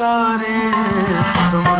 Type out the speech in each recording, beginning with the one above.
করে তোমরা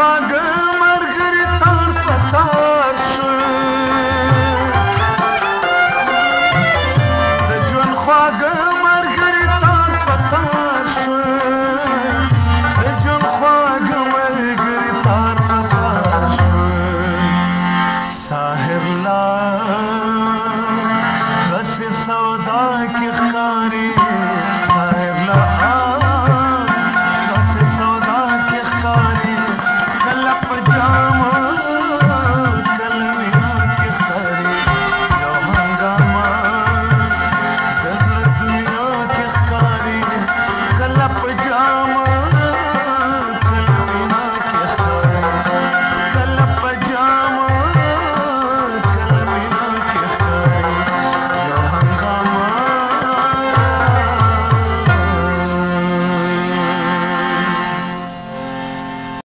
girl.